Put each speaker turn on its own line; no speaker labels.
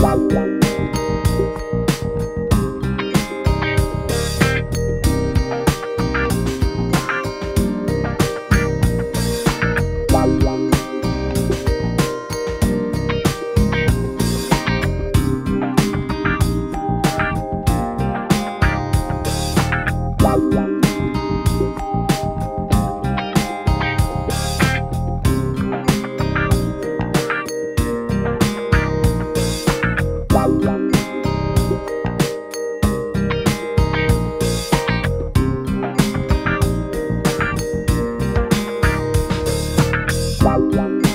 Música Bye.